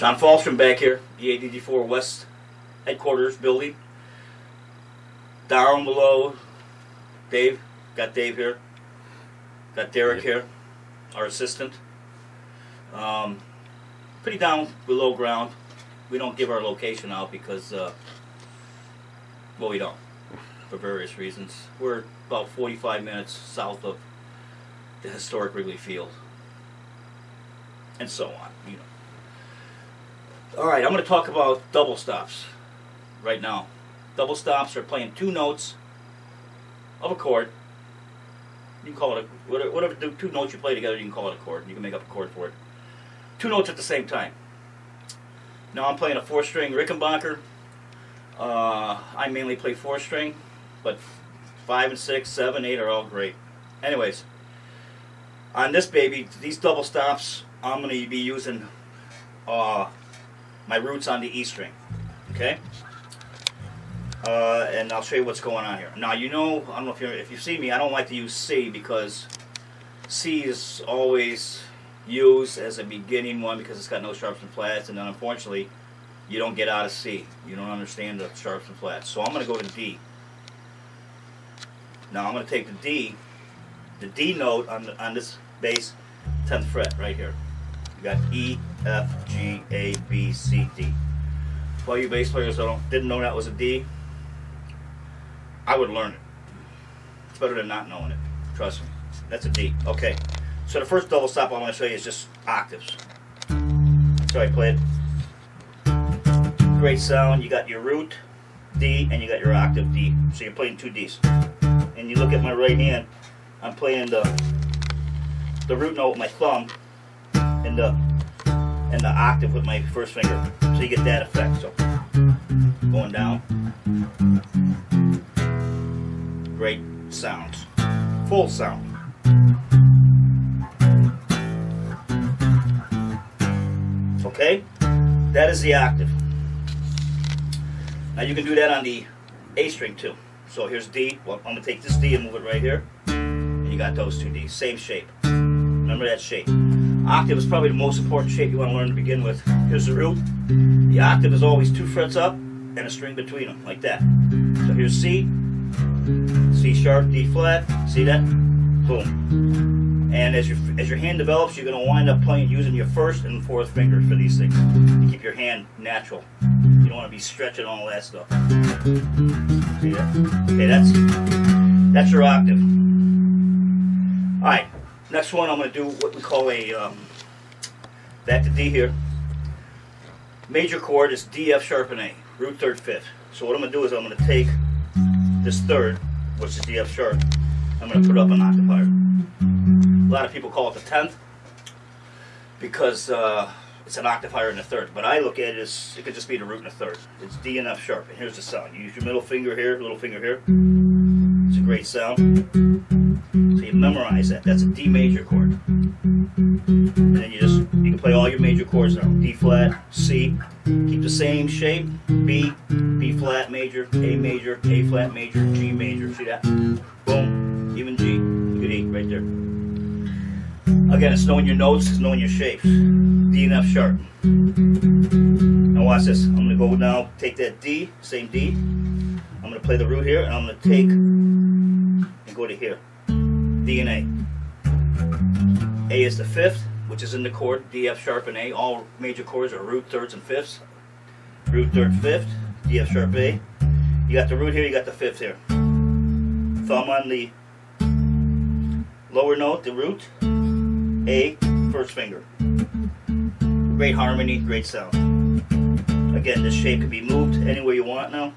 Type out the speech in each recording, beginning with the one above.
John Falstrom back here, E EADG4 West headquarters building. Down below, Dave. Got Dave here. Got Derek here, our assistant. Um, pretty down below ground. We don't give our location out because, uh, well, we don't, for various reasons. We're about 45 minutes south of the historic Wrigley Field, and so on. You know. All right, I'm going to talk about double stops right now. Double stops are playing two notes of a chord. You can call it a, whatever, whatever the two notes you play together. You can call it a chord. You can make up a chord for it. Two notes at the same time. Now I'm playing a four-string Rickenbacker. Uh, I mainly play four-string, but five and six, seven, eight are all great. Anyways, on this baby, these double stops, I'm going to be using uh, my roots on the E string. Okay? Uh, and I'll show you what's going on here. Now, you know, I don't know if, you're, if you see me, I don't like to use C because C is always used as a beginning one because it's got no sharps and flats, and then unfortunately, you don't get out of C. You don't understand the sharps and flats. So I'm going to go to D. Now I'm going to take the D, the D note on, the, on this bass 10th fret right here. You got E, F, G, A, B, C, D. For you bass players that don't, didn't know that was a D, I would learn it. It's better than not knowing it. Trust me. That's a D. Okay. So the first double stop I'm going to show you is just octaves. So I played. Great sound. You got your root D and you got your octave D. So you're playing two Ds. And you look at my right hand, I'm playing the the root note with my thumb and the the octave with my first finger. So you get that effect. So going down. Great sounds. Full sound. Okay? That is the octave. Now you can do that on the A string too. So here's D. Well, I'm going to take this D and move it right here. And you got those two Ds. Same shape. Remember that shape. Octave is probably the most important shape you want to learn to begin with. Here's the root. The octave is always two frets up and a string between them, like that. So here's C, C sharp, D flat. See that? Boom. And as your as your hand develops, you're going to wind up playing using your first and fourth fingers for these things to keep your hand natural. You don't want to be stretching all that stuff. See that? Okay, that's that's your octave. All right. Next one, I'm going to do what we call a um, back to D here. Major chord is D, F sharp, and A. Root third, fifth. So what I'm going to do is I'm going to take this third, which is D, F sharp. I'm going to put up an octave higher. A lot of people call it the tenth because uh, it's an octave higher than the third. But I look at it as it could just be the root and the third. It's D and F sharp. And here's the sound. You use your middle finger here, little finger here. It's a great sound. Memorize that. That's a D major chord. And then you just you can play all your major chords now. D flat, C, keep the same shape. B, B flat major, A major, A flat major, G major. See that? Boom. Even G. Could E right there. Again, it's knowing your notes, it's knowing your shapes. D and F sharp. Now watch this. I'm gonna go now, take that D, same D. I'm gonna play the root here, and I'm gonna take and go to here. D and A. A is the fifth, which is in the chord, D, F sharp, and A. All major chords are root, thirds, and fifths. Root, third, fifth, D, F sharp, A. You got the root here, you got the fifth here. Thumb on the lower note, the root, A, first finger. Great harmony, great sound. Again, this shape can be moved anywhere you want now.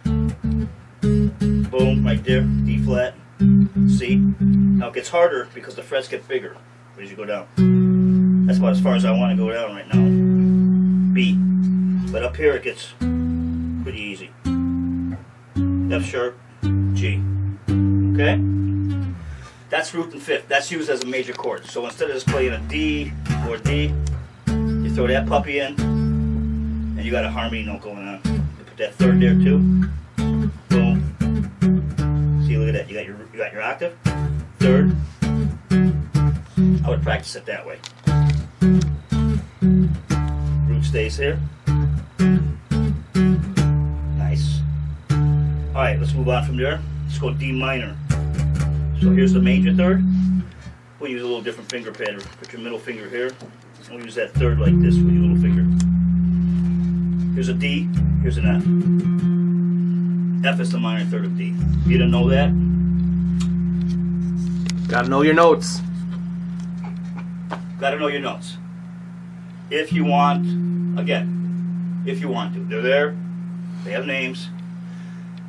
Boom, right there, D flat, C. Now it gets harder because the frets get bigger as you go down. That's about as far as I want to go down right now. B. But up here it gets pretty easy. F sharp, G. Okay? That's root and fifth. That's used as a major chord. So instead of just playing a D or D, you throw that puppy in, and you got a harmony note going on. You put that third there too. That. You got your you got your octave, third. I would practice it that way. Root stays here. Nice. Alright, let's move on from there. Let's go D minor. So here's the major third. We'll use a little different finger pattern. Put your middle finger here. We'll use that third like this with your little finger. Here's a D, here's an F. F is the minor third of D. If you didn't know that, Gotta know your notes. gotta know your notes. If you want, again, if you want to. They're there, they have names.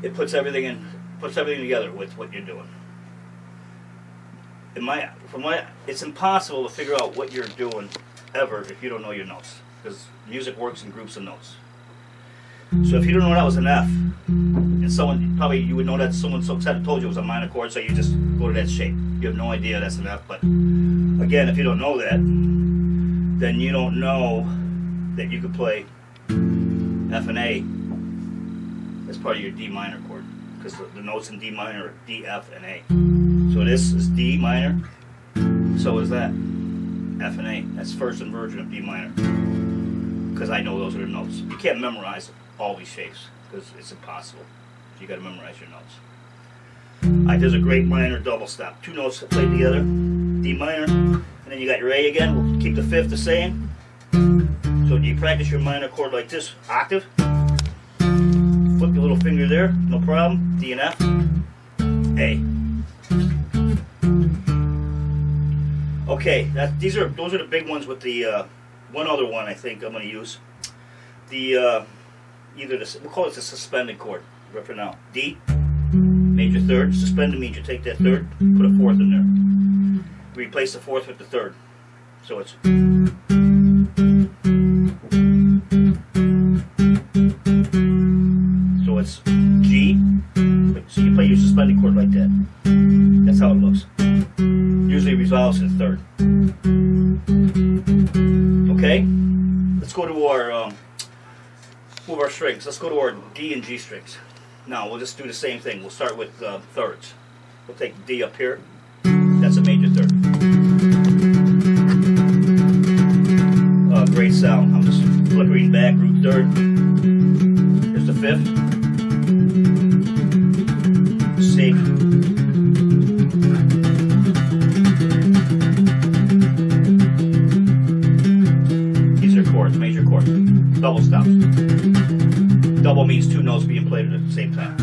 It puts everything in puts everything together with what you're doing. In my from my it's impossible to figure out what you're doing ever if you don't know your notes. Because music works in groups of notes. So if you don't know that was an F, and someone probably you would know that someone so told you it was a minor chord, so you just go to that shape. You have no idea that's an F, but again, if you don't know that, then you don't know that you could play F and A as part of your D minor chord, because the, the notes in D minor are D, F, and A. So this is D minor, so is that F and A. That's first inversion of D minor, because I know those are the notes. You can't memorize all these shapes because it's impossible. You got to memorize your notes. Alright, there's a great minor double stop. Two notes played together, D minor, and then you got your A again. We'll keep the fifth the same. So you practice your minor chord like this, octave? Flip your little finger there, no problem. D and F, A. Okay, that these are those are the big ones with the uh, one other one I think I'm going to use. The uh, either the we'll call it the suspended chord right for now. D, major third. Suspended means you take that third, put a fourth in there. Replace the fourth with the third. So it's so it's G. So you play your suspended chord like that. That's how it looks. Usually resolves in third. Okay, let's go to our um, move our strings. Let's go to our D and G strings. Now we'll just do the same thing. We'll start with uh, thirds. We'll take D up here. That's a major third. Uh, great sound. I'm just flickering back, root third. Here's the fifth. Double means two notes being played at the same time.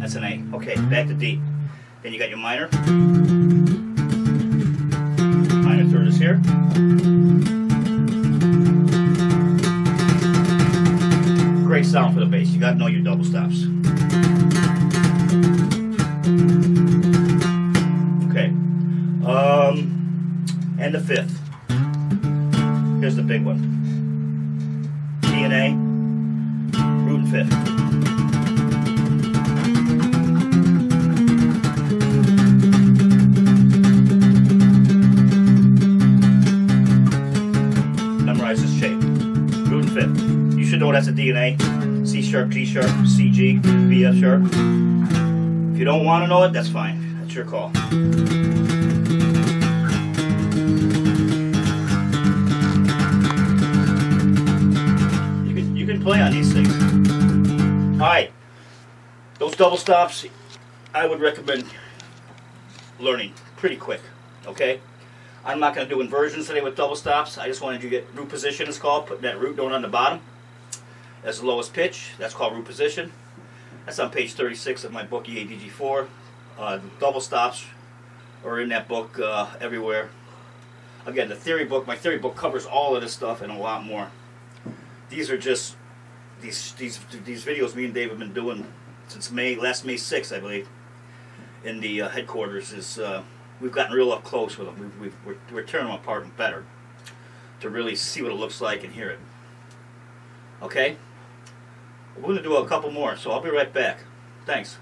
That's an A. Okay, back to D. Then you got your minor. Minor third is here. Great sound for the bass. You got to know your double stops. Okay. Um, and the fifth. That's a D and A. C sharp, G sharp, C G, B F sharp. If you don't want to know it, that's fine. That's your call. You can you can play on these things. All right, those double stops, I would recommend learning pretty quick. Okay, I'm not going to do inversions today with double stops. I just wanted you to get root position. It's called putting that root note on the bottom as the lowest pitch. That's called root position. That's on page 36 of my book EADG4. Uh, double stops are in that book uh, everywhere. Again, the theory book, my theory book covers all of this stuff and a lot more. These are just these these these videos me and Dave have been doing since May last May 6th, I believe, in the uh, headquarters. Is uh, we've gotten real up close with them. We've, we've, we're, we're tearing them apart and better to really see what it looks like and hear it. Okay? We're going to do a couple more, so I'll be right back. Thanks.